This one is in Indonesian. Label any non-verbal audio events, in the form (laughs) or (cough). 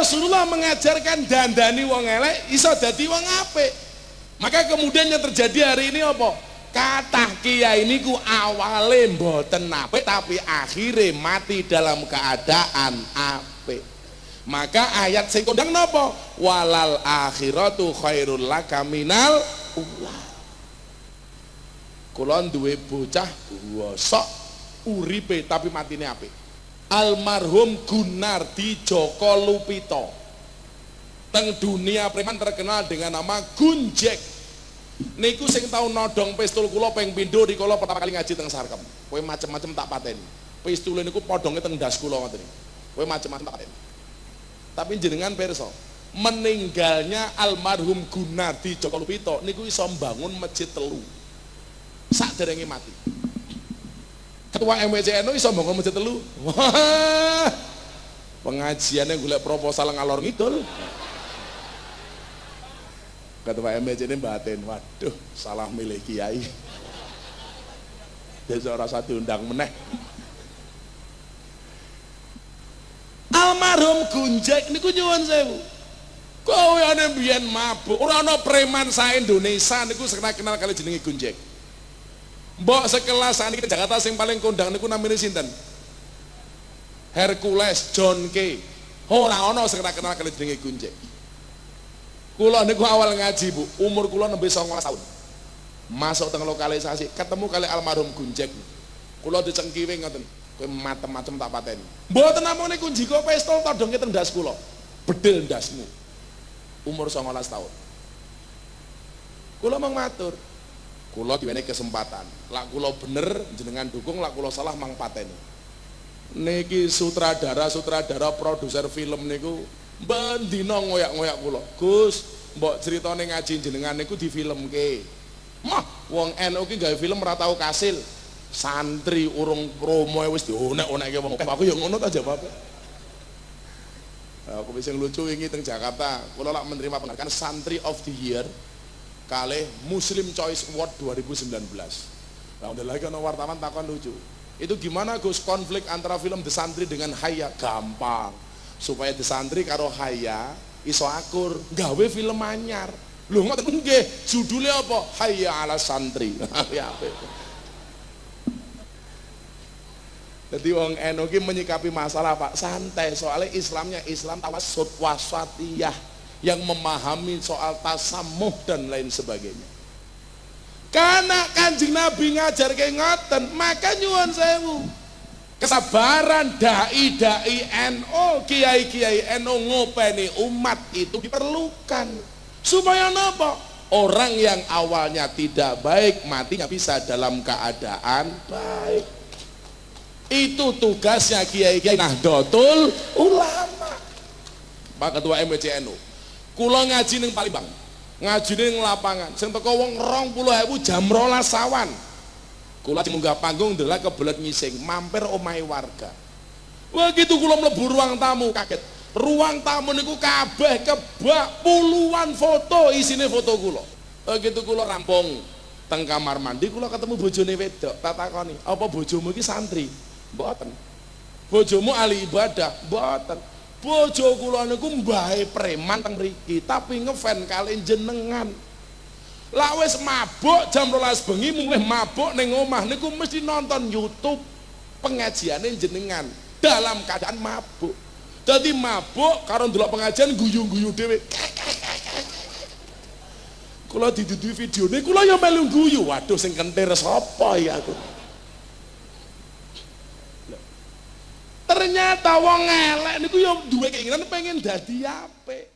Rasulullah mengajarkan dandani wong elek iso dadi wong apik. Maka kemudian yang terjadi hari ini apa? Kata kiai ini ku awale mboten apik tapi akhirnya mati dalam keadaan apik. Maka ayat sing kondang napa? Walal akhiratu khairul laka minal ula. Kula duwe bocah bosok uripe tapi matine apik. Almarhum Gunardi Joko Lupito. Teng dunia preman terkenal dengan nama Gunjek. Niku sing tau nodong pistol kula ping pindho di pertama kali ngaji teng Sarkem. Kowe macem-macem tak pateni. Pistol niku podonge teng das kula ngoten. Kowe macem-macem tak pateni. Tapi jenengan perso, meninggalnya almarhum Gunardi Joko Lupito niku iso mbangun masjid telu. Sak derenge mati. Ketua MWCNU iso mbangun masjid telu. Wah. Pengajiannya golek proposal ngalor ngidul. Ketua MWC ini batin, waduh salah milih kiai. Orang satu undang meneh. Almarhum Gunjek niku nyuwun sewu. Kowe ana mbiyen mabuk, ora ana preman sa Indonesia niku kenal kenal kali jenenge Gunjek. Mbok sekelas saniki Jakarta sing paling kondang niku namine sinten? Hercules John K. Ora ana sing kenal kali jenenge Gunjek. Kula niku awal ngaji, Bu. Umur kula nembe 19 tahun. Masuk teng lokalisasi, ketemu kali almarhum Gunjek. Kula dicengkiwe ngoten. Kowe macem-macem tak pateni. Mboten namung niku jiko pistol todonge teng ndas kula. Bedel ndasmu. Umur 19 tahun. Kula mang matur. Kula diwenehi kesempatan. Lak kula bener jenengan dukung, lak kula salah mang pateni. Niki sutradara-sutradara produser film niku bendina ngoyak-ngoyak kula. Gus, mbok critane ngaji jenengan niku difilmke. Mah, wong NU ki gawe film ora tau kasil. Santri urung promo wis dionek-onekke wong Aku ya ngono ta jawabe. Aku bisa lucu ini teng Jakarta. Kula lak menerima penghargaan Santri of the Year kali Muslim Choice Award 2019. Nah, udah lagi ono wartawan takon lucu. Itu gimana Gus konflik antara film The Santri dengan Haya? Gampang. Supaya The Santri karo Haya iso akur, gawe film anyar. Lho ngoten nggih, judulnya apa? Hayya ala santri. (laughs) Ya. Jadi wong NU ki menyikapi masalah Pak santai soalnya Islamnya Islam tawassut wasatiyah yang memahami soal tasamuh dan lain sebagainya. Karena kanjeng Nabi ngajar kayak ngoten, maka nyuwun sewu. Kesabaran dai-dai NU, kiai-kiai NU ngopeni umat itu diperlukan. Supaya apa? Orang yang awalnya tidak baik, matinya bisa dalam keadaan baik. Itu tugasnya kiai-kiai Nahdlatul Ulama. Pak Ketua MWCNU. Kula ngaji ning Palembang. Ngaji ning lapangan. Sing teko wong 20.000 jam 12 sawan. Kula munggah panggung ndelok kebelet ngising, mampir omahe warga. Wah gitu kula mlebu ruang tamu kaget. Ruang tamu niku kabeh kebak puluhan foto isine foto kula. Begitu kula rampung teng kamar mandi kula ketemu bojone wedok, tak takoni, "Apa bojomu iki santri?" Mboten. Bojomu ahli ibadah? Mboten. Bojo kula niku mbahe preman teng mriki, tapi ngefan kalian jenengan. Lah wis mabuk jam 12 bengi mulih mabuk ning omah niku mesti nonton YouTube pengajiane jenengan dalam keadaan mabuk. Jadi mabuk karo ndelok pengajian guyu-guyu dhewe. Kula diduduhi videone kula ya melu guyu. Waduh sing kentir sapa ya aku. Ternyata wong elek niku ya duwe keinginan pengen dadi apik.